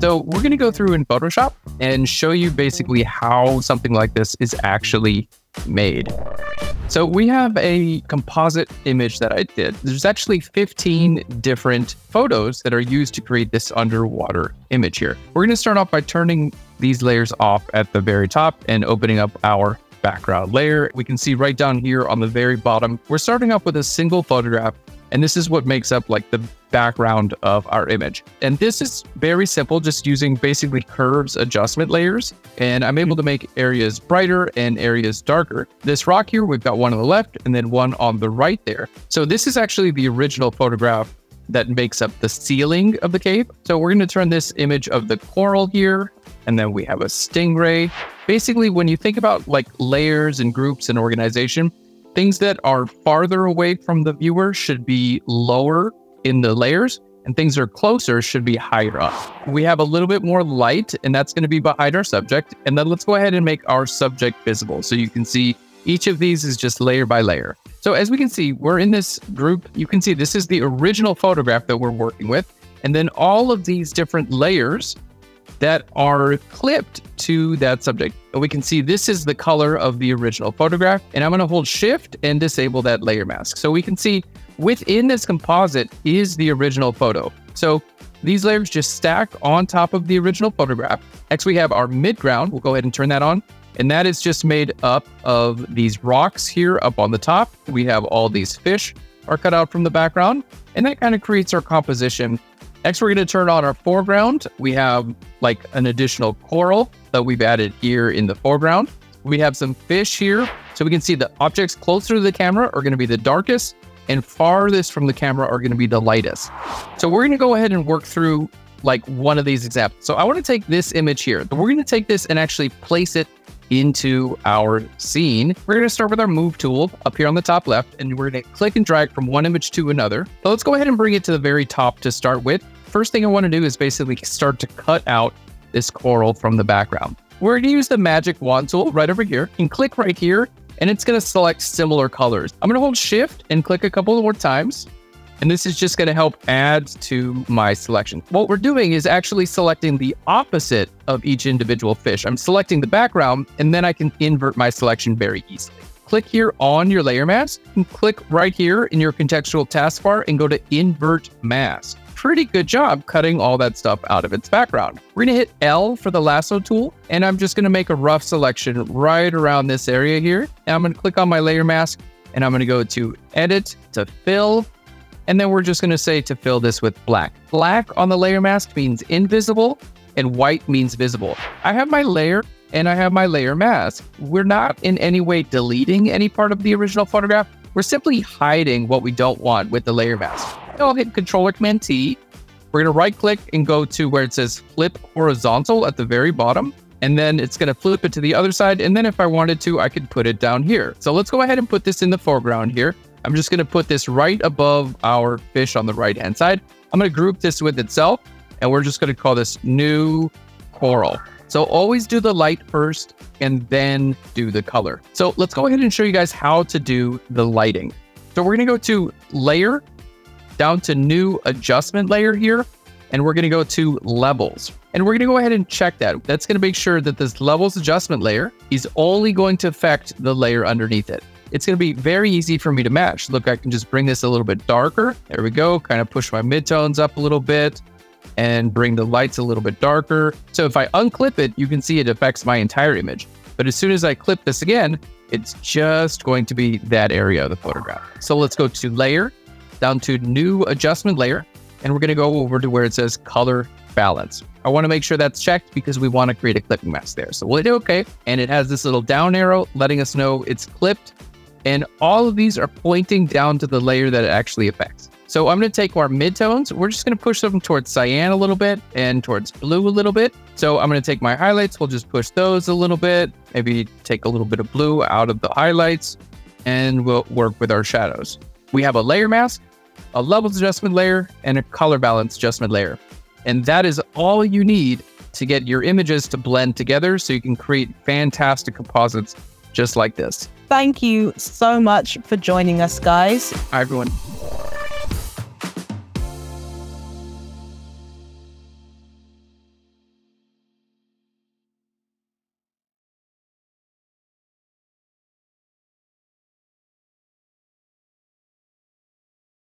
So we're going to go through in Photoshop and show you basically how something like this is actually made. So we have a composite image that I did. There's actually 15 different photos that are used to create this underwater image here. We're going to start off by turning these layers off at the very top and opening up our background layer. We can see right down here on the very bottom, we're starting off with a single photograph and this is what makes up like the background of our image. And this is very simple, just using basically curves adjustment layers. And I'm able mm-hmm. to make areas brighter and areas darker. This rock here, we've got one on the left and then one on the right there. So this is actually the original photograph that makes up the ceiling of the cave. So we're going to turn this image of the coral here, and then we have a stingray. Basically, when you think about like layers and groups and organization, things that are farther away from the viewer should be lower in the layers and things are closer should be higher up. We have a little bit more light and that's going to be behind our subject. And then let's go ahead and make our subject visible. So you can see each of these is just layer by layer. So as we can see, we're in this group. You can see this is the original photograph that we're working with. And then all of these different layers that are clipped to that subject. And we can see this is the color of the original photograph. And I'm going to hold shift and disable that layer mask. So we can see within this composite is the original photo. So these layers just stack on top of the original photograph. Next, we have our midground. We'll go ahead and turn that on. And that is just made up of these rocks here up on the top. We have all these fish are cut out from the background. And that kind of creates our composition Next, we're going to turn on our foreground. We have like an additional coral that we've added here in the foreground. We have some fish here. So we can see the objects closer to the camera are going to be the darkest and farthest from the camera are going to be the lightest. So we're going to go ahead and work through like one of these examples. So I want to take this image here. We're going to take this and actually place it into our scene. We're going to start with our move tool up here on the top left, and we're going to click and drag from one image to another. So let's go ahead and bring it to the very top to start with first thing I want to do is basically start to cut out this coral from the background. We're going to use the magic wand tool right over here and click right here and it's going to select similar colors. I'm going to hold shift and click a couple more times. And this is just going to help add to my selection. What we're doing is actually selecting the opposite of each individual fish. I'm selecting the background and then I can invert my selection very easily. Click here on your layer mask and click right here in your contextual taskbar and go to invert mask pretty good job cutting all that stuff out of its background. We're to hit L for the lasso tool, and I'm just to make a rough selection right around this area here. And I'm to click on my layer mask, and I'm to go to Edit to Fill, and then we're just to say to fill this with black. Black on the layer mask means invisible, and white means visible. I have my layer and I have my layer mask. We're not in any way deleting any part of the original photograph. We're simply hiding what we don't want with the layer mask. I'll hit Controller Command T. We're going to right click and go to where it says flip horizontal at the very bottom. And then it's going to flip it to the other side. And then if I wanted to, I could put it down here. So let's go ahead and put this in the foreground here. I'm just going to put this right above our fish on the right hand side. I'm going to group this with itself. And we're just going to call this new coral. So always do the light first and then do the color. So let's go ahead and show you guys how to do the lighting. So we're going to go to layer down to new adjustment layer here, and we're going to go to levels. And we're going to go ahead and check that. That's going to make sure that this levels adjustment layer is only going to affect the layer underneath it. It's going to be very easy for me to match. Look, I can just bring this a little bit darker. There we go. Kind of push my midtones up a little bit and bring the lights a little bit darker. So if I unclip it, you can see it affects my entire image. But as soon as I clip this again, it's just going to be that area of the photograph. So let's go to layer, down to new adjustment layer, and we're going to go over to where it says color balance. I want to make sure that's checked because we want to create a clipping mask there. So we'll hit OK, and it has this little down arrow letting us know it's clipped. And all of these are pointing down to the layer that it actually affects. So I'm going to take our midtones. We're just going to push them towards cyan a little bit and towards blue a little bit. So I'm going to take my highlights. We'll just push those a little bit. Maybe take a little bit of blue out of the highlights and we'll work with our shadows. We have a layer mask a levels adjustment layer, and a color balance adjustment layer. And that is all you need to get your images to blend together so you can create fantastic composites just like this. Thank you so much for joining us, guys. Hi, everyone.